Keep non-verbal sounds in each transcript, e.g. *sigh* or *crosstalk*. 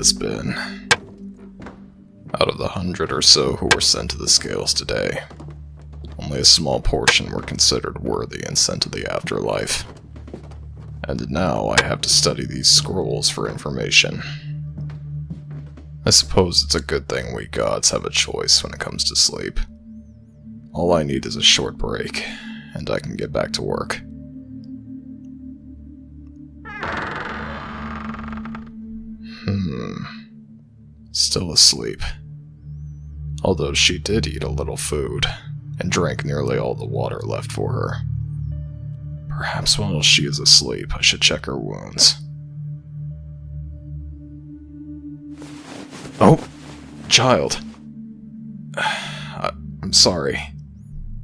has been. Out of the hundred or so who were sent to the scales today, only a small portion were considered worthy and sent to the afterlife. And now I have to study these scrolls for information. I suppose it's a good thing we gods have a choice when it comes to sleep. All I need is a short break, and I can get back to work. Hmm. Still asleep. Although she did eat a little food, and drank nearly all the water left for her. Perhaps while she is asleep, I should check her wounds. Oh, child. *sighs* I, I'm sorry.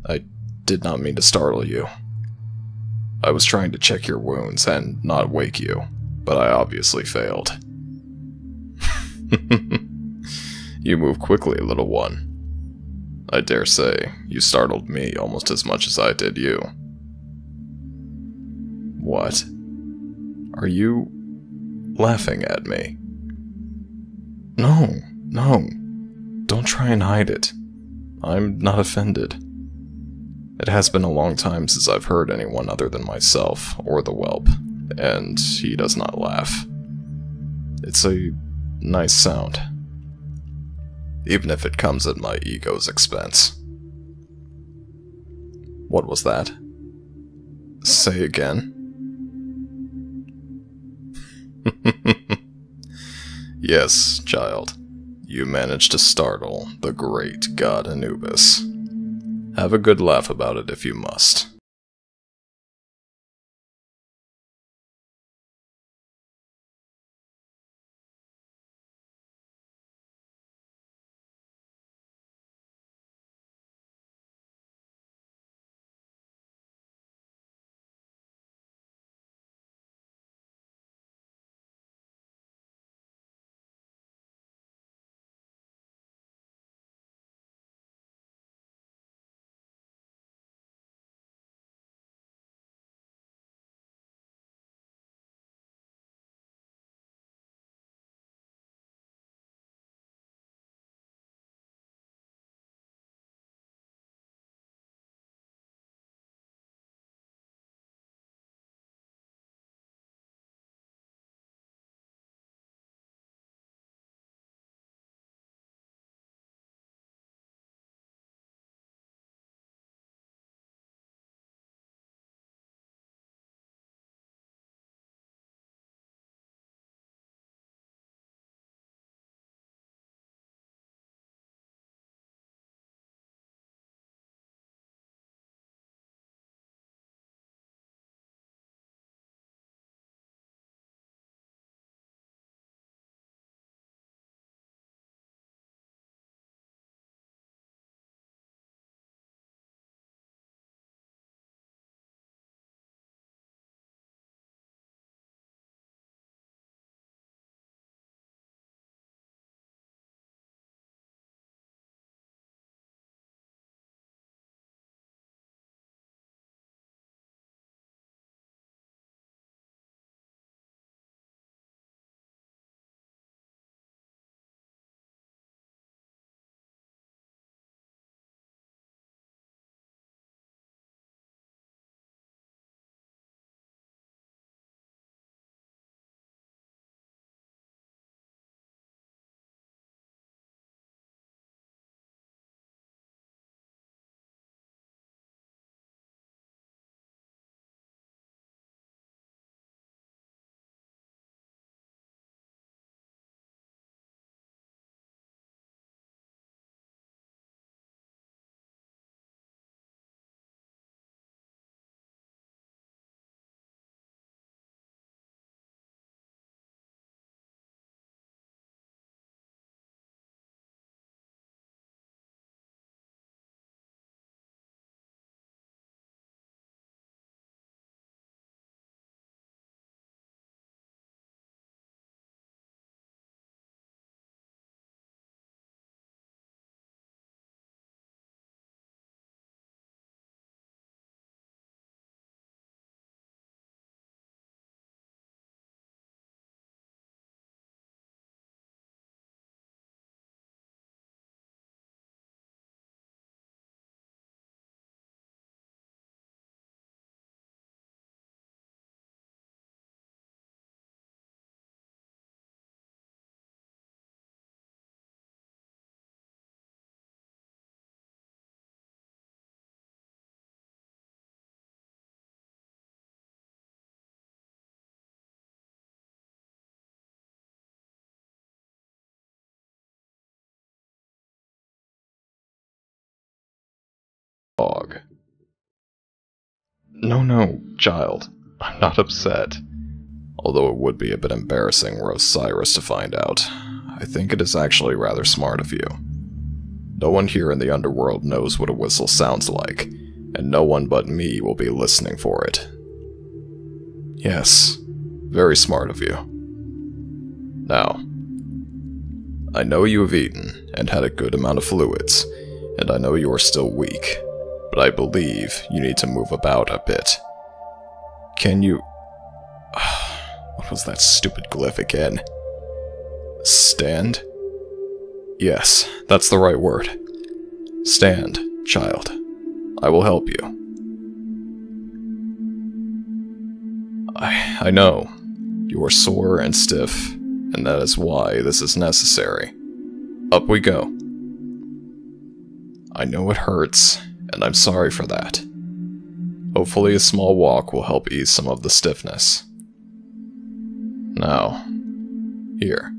I did not mean to startle you. I was trying to check your wounds and not wake you, but I obviously failed. *laughs* you move quickly, little one. I dare say you startled me almost as much as I did you. What? Are you laughing at me? No, no. Don't try and hide it. I'm not offended. It has been a long time since I've heard anyone other than myself or the whelp, and he does not laugh. It's a nice sound. Even if it comes at my ego's expense. What was that? Say again? *laughs* yes, child. You managed to startle the great god Anubis. Have a good laugh about it if you must. Dog. No, no, child. I'm not upset. Although it would be a bit embarrassing were Osiris to find out. I think it is actually rather smart of you. No one here in the underworld knows what a whistle sounds like, and no one but me will be listening for it. Yes, very smart of you. Now, I know you have eaten and had a good amount of fluids, and I know you are still weak, but I believe you need to move about a bit. Can you... *sighs* What was that stupid glyph again? Stand? Yes, that's the right word. Stand, child. I will help you. I, I know. You are sore and stiff, and that is why this is necessary. Up we go. I know it hurts, and I'm sorry for that. Hopefully a small walk will help ease some of the stiffness. Now, here.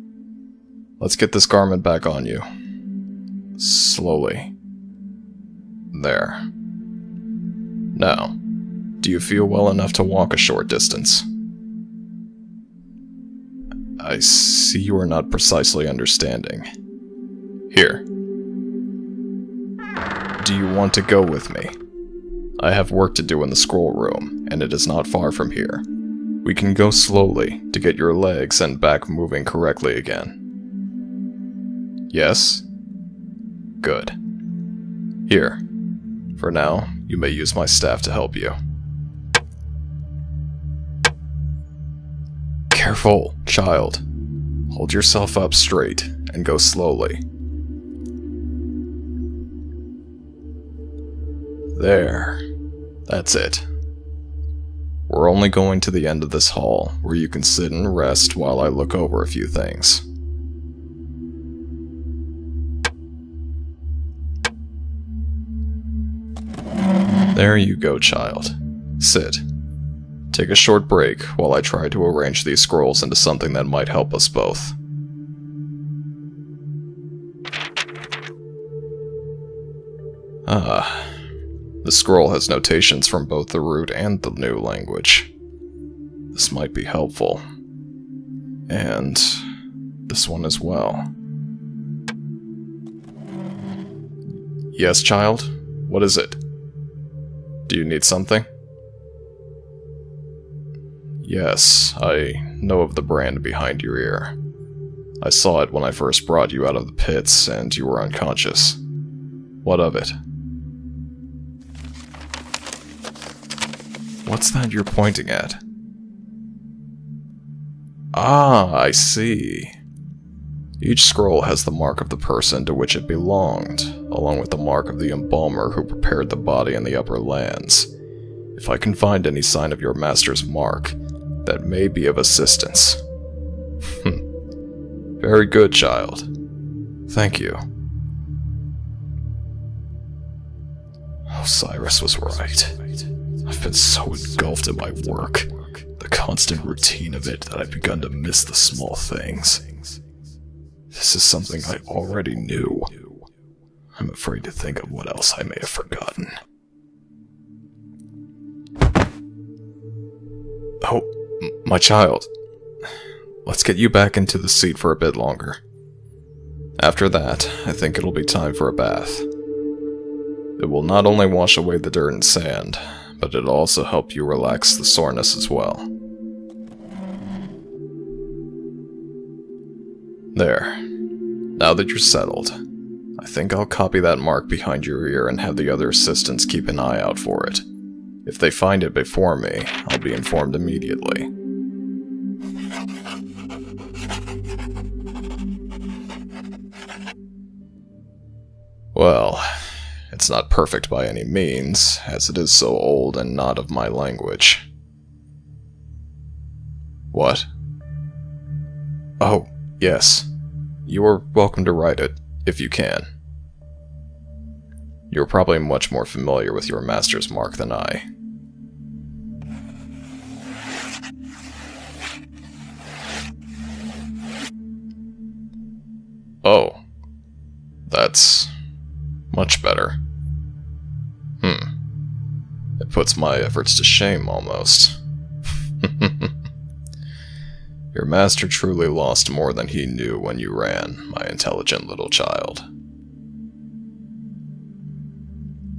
Let's get this garment back on you. Slowly. There. Now, do you feel well enough to walk a short distance? I see you are not precisely understanding. Here. Do you want to go with me? I have work to do in the scroll room, and it is not far from here. We can go slowly to get your legs and back moving correctly again. Yes? Good. Here. For now, you may use my staff to help you. Careful, child. Hold yourself up straight and go slowly. There. That's it. We're only going to the end of this hall, where you can sit and rest while I look over a few things. There you go, child. Sit. Take a short break while I try to arrange these scrolls into something that might help us both. Ah. The scroll has notations from both the root and the new language. This might be helpful. And this one as well. Yes, child? What is it? Do you need something? Yes, I know of the brand behind your ear. I saw it when I first brought you out of the pits and you were unconscious. What of it? What's that you're pointing at? Ah, I see. Each scroll has the mark of the person to which it belonged, along with the mark of the embalmer who prepared the body in the upper lands. If I can find any sign of your master's mark, that may be of assistance. Hmm. Very good, child. Thank you. Osiris was right. I've been so engulfed in my work, the constant routine of it, that I've begun to miss the small things. This is something I already knew. I'm afraid to think of what else I may have forgotten. Oh, my child. Let's get you back into the seat for a bit longer. After that, I think it'll be time for a bath. It will not only wash away the dirt and sand, but it'll also help you relax the soreness as well. There. Now that you're settled, I think I'll copy that mark behind your ear and have the other assistants keep an eye out for it. If they find it before me, I'll be informed immediately. Well, not perfect by any means, as it is so old and not of my language. What? Oh, yes. You are welcome to write it, if you can. You're probably much more familiar with your master's mark than I. Oh. That's much better. Puts my efforts to shame almost. *laughs* Your master truly lost more than he knew when you ran, my intelligent little child.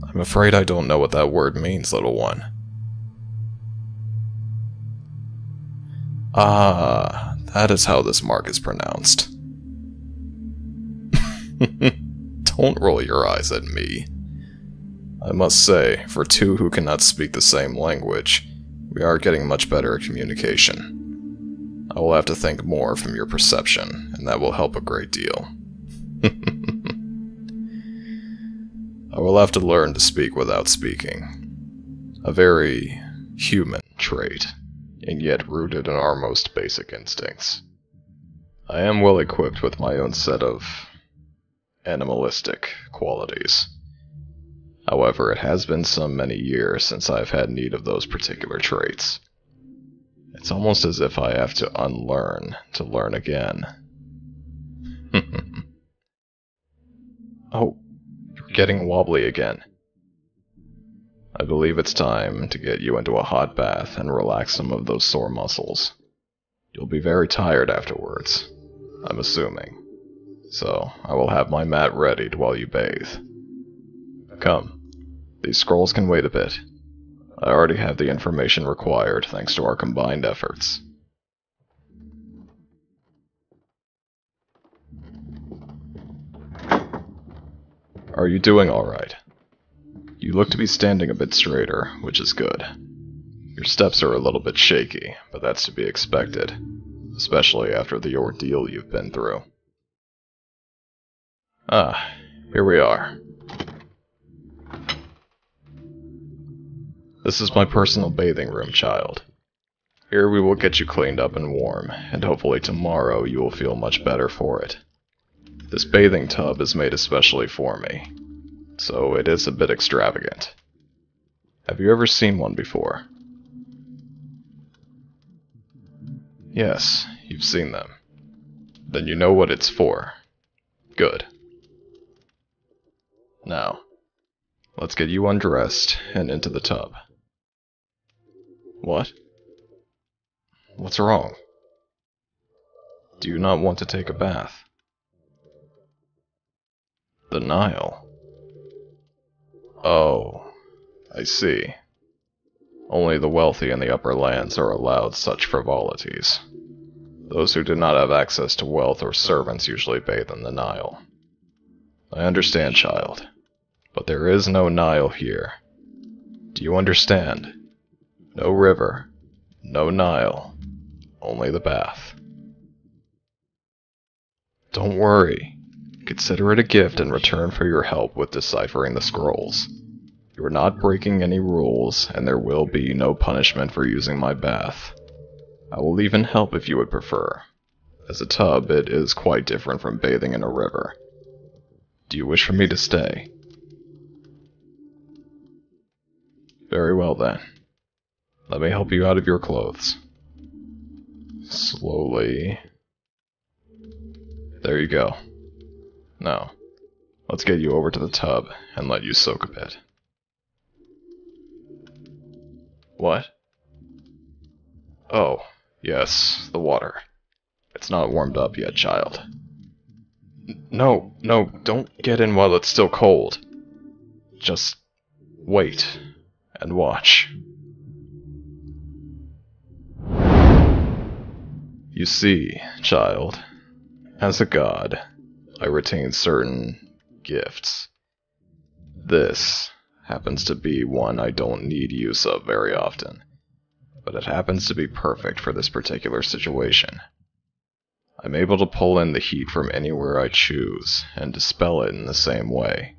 I'm afraid I don't know what that word means, little one. Ah, that is how this mark is pronounced. *laughs* don't roll your eyes at me. I must say, for two who cannot speak the same language, we are getting much better at communication. I will have to think more from your perception, and that will help a great deal. *laughs* I will have to learn to speak without speaking. A very human trait, and yet rooted in our most basic instincts. I am well equipped with my own set of animalistic qualities. However, it has been some many years since I've had need of those particular traits. It's almost as if I have to unlearn to learn again. *laughs* oh, you're getting wobbly again. I believe it's time to get you into a hot bath and relax some of those sore muscles. You'll be very tired afterwards, I'm assuming. So, I will have my mat readied while you bathe. Come, these scrolls can wait a bit. I already have the information required thanks to our combined efforts. Are you doing alright? You look to be standing a bit straighter, which is good. Your steps are a little bit shaky, but that's to be expected, especially after the ordeal you've been through. Ah, here we are. This is my personal bathing room, child. Here we will get you cleaned up and warm, and hopefully tomorrow you will feel much better for it. This bathing tub is made especially for me, so it is a bit extravagant. Have you ever seen one before? Yes, you've seen them. Then you know what it's for. Good. Now, let's get you undressed and into the tub. What? What's wrong? Do you not want to take a bath? The Nile. Oh, I see. Only the wealthy in the upper lands are allowed such frivolities. Those who do not have access to wealth or servants usually bathe in the Nile. I understand, child, but there is no Nile here. Do you understand? No river, no Nile, only the bath. Don't worry. Consider it a gift in return for your help with deciphering the scrolls. You are not breaking any rules, and there will be no punishment for using my bath. I will even help if you would prefer. As a tub, it is quite different from bathing in a river. Do you wish for me to stay? Very well then. Let me help you out of your clothes. Slowly. There you go. Now, let's get you over to the tub and let you soak a bit. What? Oh, yes, the water. It's not warmed up yet, child. No, no, don't get in while it's still cold. Just wait and watch. You see, child, as a god, I retain certain gifts. This happens to be one I don't need use of very often, but it happens to be perfect for this particular situation. I'm able to pull in the heat from anywhere I choose and dispel it in the same way.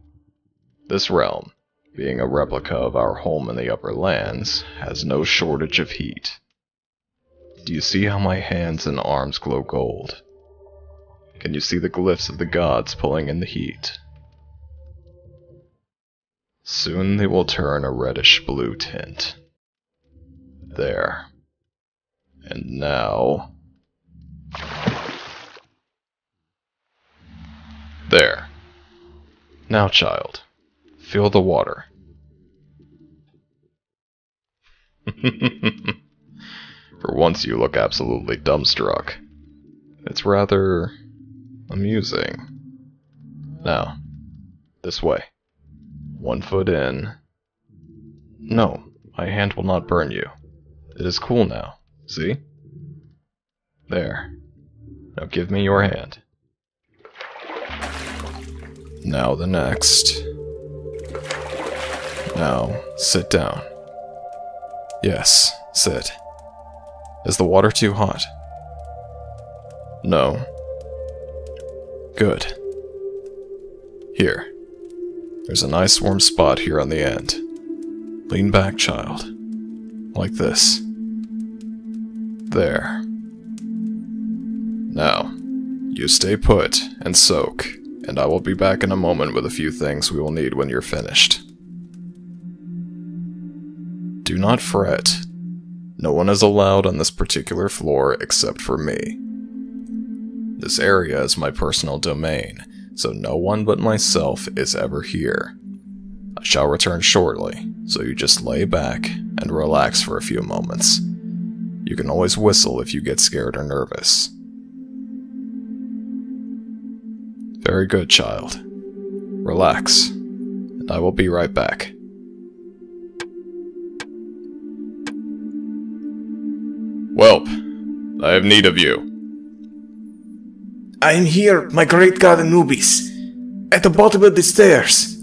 This realm, being a replica of our home in the upper lands, has no shortage of heat. Do you see how my hands and arms glow gold? Can you see the glyphs of the gods pulling in the heat? Soon they will turn a reddish blue tint. There. And now... There. Now, child, feel the water. *laughs* For once, you look absolutely dumbstruck. It's rather amusing. Now, this way. One foot in. No, my hand will not burn you. It is cool now. See? There. Now give me your hand. Now the next. Now, sit down. Yes, sit. Is the water too hot? No. Good. Here. There's a nice warm spot here on the end. Lean back, child. Like this. There. Now, you stay put and soak, and I will be back in a moment with a few things we will need when you're finished. Do not fret. No one is allowed on this particular floor except for me. This area is my personal domain, so no one but myself is ever here. I shall return shortly, so you just lay back and relax for a few moments. You can always whistle if you get scared or nervous. Very good, child. Relax, and I will be right back. Whelp, I have need of you. I am here, my great god Anubis, at the bottom of the stairs.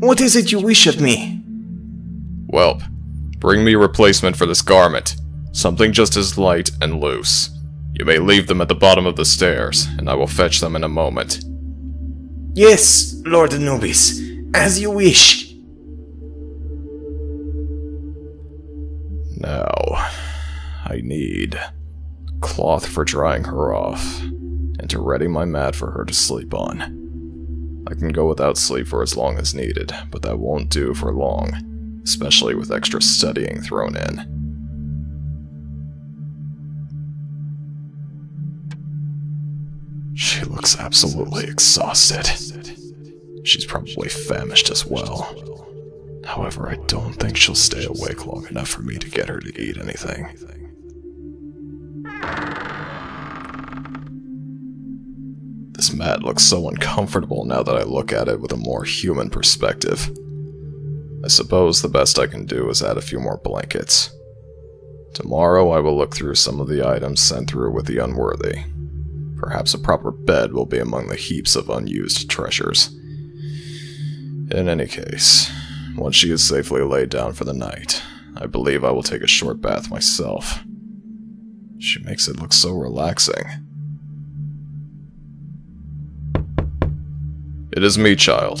What is it you wish of me? Whelp, bring me a replacement for this garment. Something just as light and loose. You may leave them at the bottom of the stairs, and I will fetch them in a moment. Yes, Lord Anubis, as you wish. Need cloth for drying her off, and to ready my mat for her to sleep on. I can go without sleep for as long as needed, but that won't do for long, especially with extra studying thrown in. She looks absolutely exhausted. She's probably famished as well. However, I don't think she'll stay awake long enough for me to get her to eat anything. This mat looks so uncomfortable now that I look at it with a more human perspective. I suppose the best I can do is add a few more blankets. Tomorrow I will look through some of the items sent through with the unworthy. Perhaps a proper bed will be among the heaps of unused treasures. In any case, once she is safely laid down for the night, I believe I will take a short bath myself. She makes it look so relaxing. It is me, child.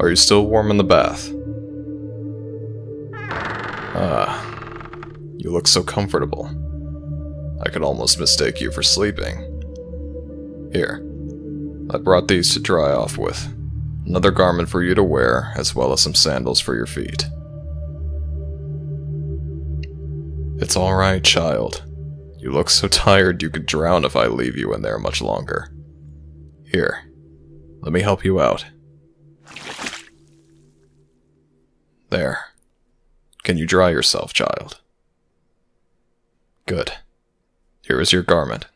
Are you still warm in the bath? Ah, you look so comfortable. I could almost mistake you for sleeping. Here, I brought these to dry off with. Another garment for you to wear, as well as some sandals for your feet. It's alright, child. You look so tired you could drown if I leave you in there much longer. Here, let me help you out. There. Can you dry yourself, child? Good. Here is your garment.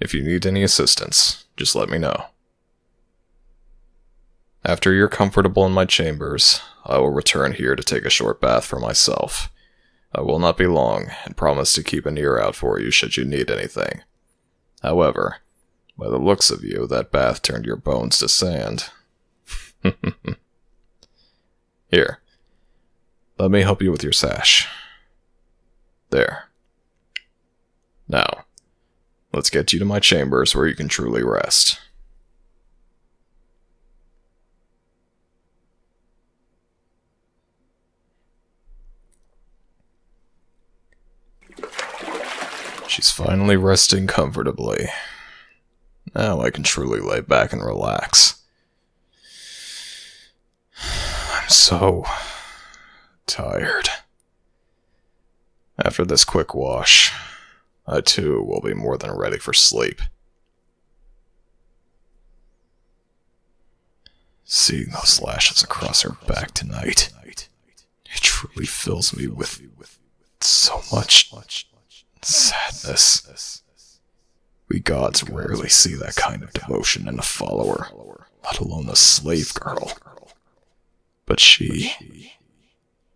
If you need any assistance, just let me know. After you're comfortable in my chambers, I will return here to take a short bath for myself. I will not be long, and promise to keep an ear out for you should you need anything. However, by the looks of you, that bath turned your bones to sand. *laughs* Here, let me help you with your sash. There. Now, let's get you to my chambers where you can truly rest. She's finally resting comfortably. Now I can truly lay back and relax. I'm so tired. After this quick wash, I too will be more than ready for sleep. Seeing those lashes across her back tonight, it truly fills me with so much sadness. We gods rarely see that kind of devotion in a follower, let alone a slave girl. But she.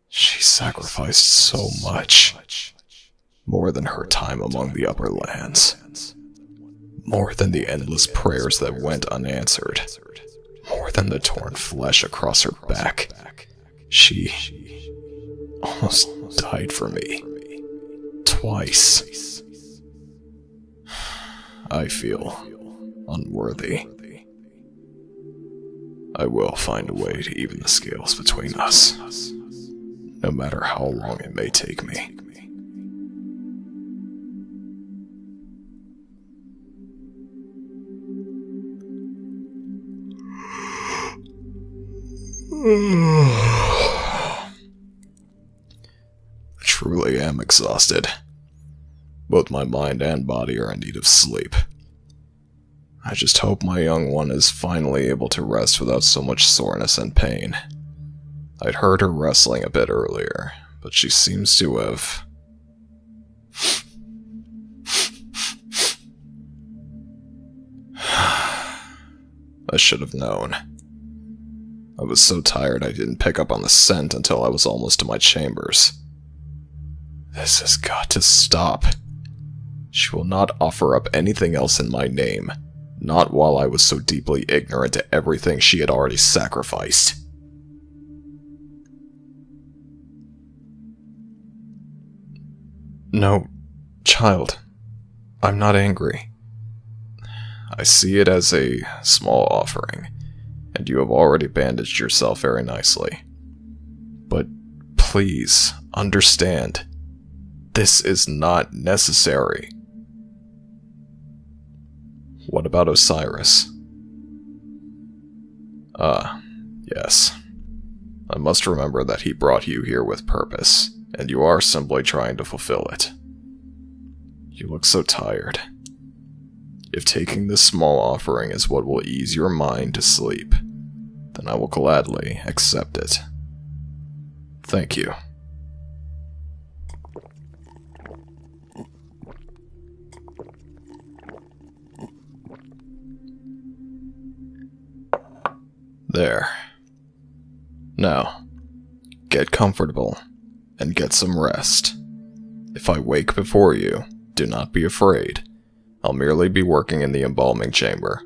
She sacrificed so much. More than her time among the upper lands. More than the endless prayers that went unanswered. More than the torn flesh across her back. She almost died for me. Twice. I feel unworthy. I will find a way to even the scales between us, no matter how long it may take me. *sighs* I truly am exhausted. Both my mind and body are in need of sleep. I just hope my young one is finally able to rest without so much soreness and pain. I'd heard her wrestling a bit earlier, but she seems to have. *sighs* I should have known. I was so tired I didn't pick up on the scent until I was almost to my chambers. This has got to stop. She will not offer up anything else in my name, not while I was so deeply ignorant to everything she had already sacrificed. No, child, I'm not angry. I see it as a small offering and you have already bandaged yourself very nicely. But please understand, this is not necessary. What about Osiris? Ah, yes. I must remember that he brought you here with purpose, and you are simply trying to fulfill it. You look so tired. If taking this small offering is what will ease your mind to sleep, then I will gladly accept it. Thank you. There. Now, get comfortable and get some rest. If I wake before you, do not be afraid. I'll merely be working in the embalming chamber.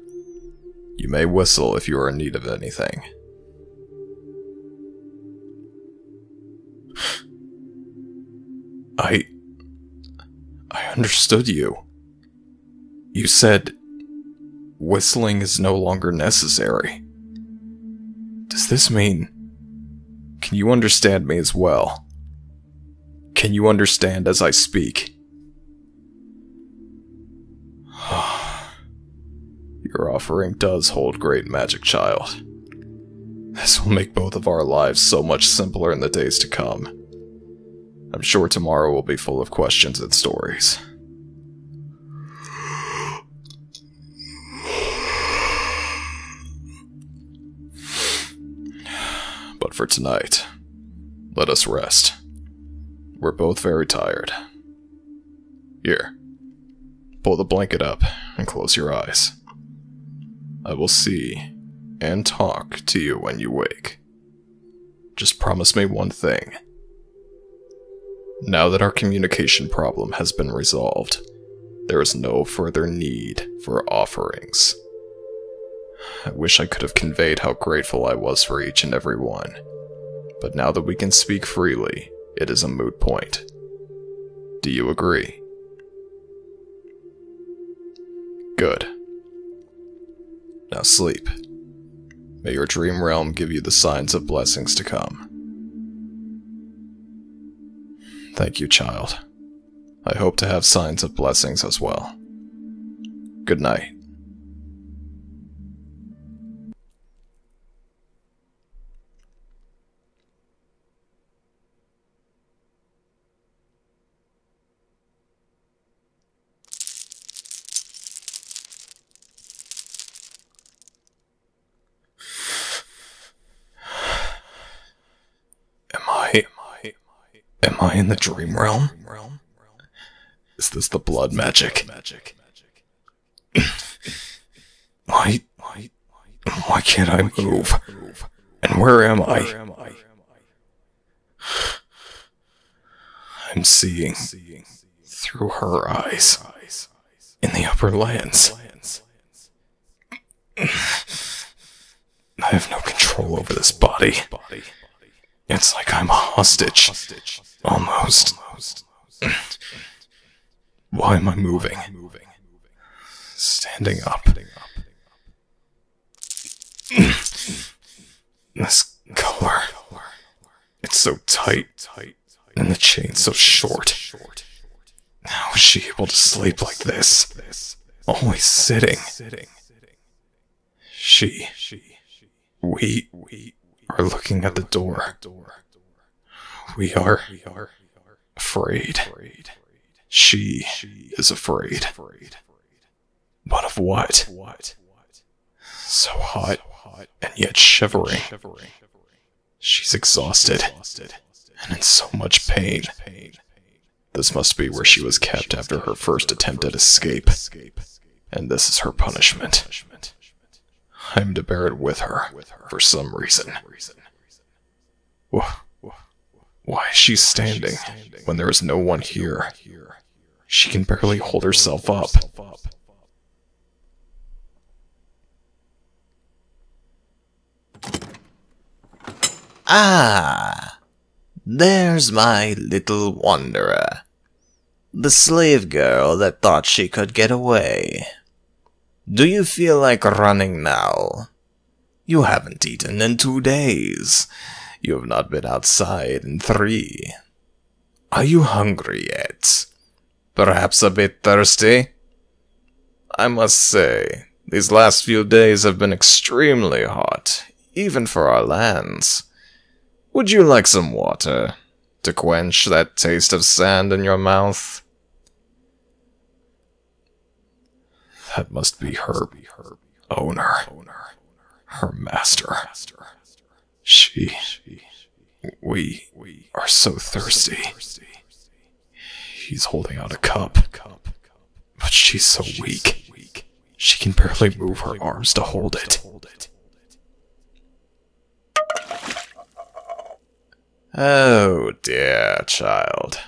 You may whistle if you are in need of anything. I... I understood you. You said... Whistling is no longer necessary. Does this mean... Can you understand me as well? Can you understand as I speak? *sighs* Your offering does hold great magic, child. This will make both of our lives so much simpler in the days to come. I'm sure tomorrow will be full of questions and stories. But for tonight, let us rest. We're both very tired. Here, pull the blanket up and close your eyes. I will see and talk to you when you wake. Just promise me one thing. Now that our communication problem has been resolved, there is no further need for offerings. I wish I could have conveyed how grateful I was for each and every one, but now that we can speak freely, it is a moot point. Do you agree? Good. Now sleep. May your dream realm give you the signs of blessings to come. Thank you, child. I hope to have signs of blessings as well. Good night. I in the dream realm? Is this the blood magic? why, why, why can't I move? And where am I? I'm seeing through her eyes in the upper lands. I have no control over this body. It's like I'm a hostage. Almost. Why am I moving? Standing up. This collar. It's so tight. And the chain so short. How is she able to sleep like this? Always sitting. She. We. Are looking at the door. We are afraid. She is afraid. But of what? So hot and yet shivering. She's exhausted and in so much pain. This must be where she was kept after her first attempt at escape. And this is her punishment. I'm to bear it with her, for some reason. Why is she standing when there is no one here? She can barely hold herself up. Ah, there's my little wanderer. The slave girl that thought she could get away. Do you feel like running now? You haven't eaten in two days. You have not been outside in three. Are you hungry yet? Perhaps a bit thirsty? I must say, these last few days have been extremely hot, even for our lands. Would you like some water to quench that taste of sand in your mouth? That must be her owner, her master. She, we are so thirsty. He's holding out a cup, but she's so weak. She can barely move her arms to hold it. Oh dear, child.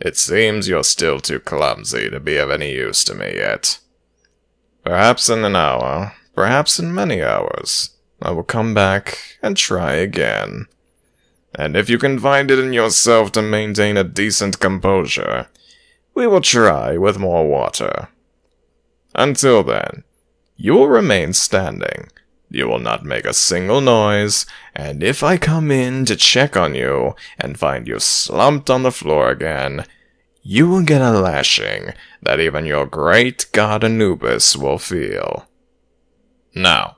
It seems you're still too clumsy to be of any use to me yet. Perhaps in an hour, perhaps in many hours, I will come back and try again. And if you can find it in yourself to maintain a decent composure, we will try with more water. Until then, you will remain standing, you will not make a single noise, and if I come in to check on you and find you slumped on the floor again, you will get a lashing that even your great god Anubis will feel. Now,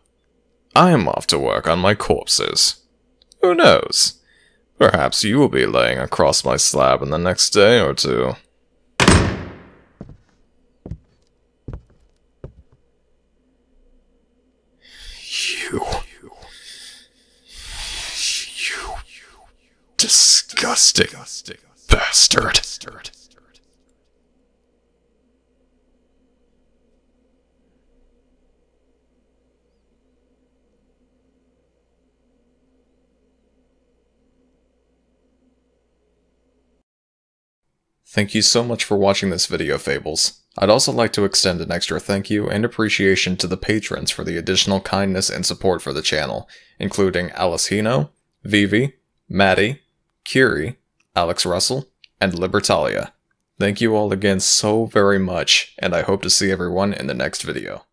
I am off to work on my corpses. Who knows? Perhaps you will be laying across my slab in the next day or two. You. You. Disgusting bastard. Thank you so much for watching this video, Fables. I'd also like to extend an extra thank you and appreciation to the patrons for the additional kindness and support for the channel, including Alice Hino, Vivi, Maddie, Kiri, Alex Russell, and Libertalia. Thank you all again so very much, and I hope to see everyone in the next video.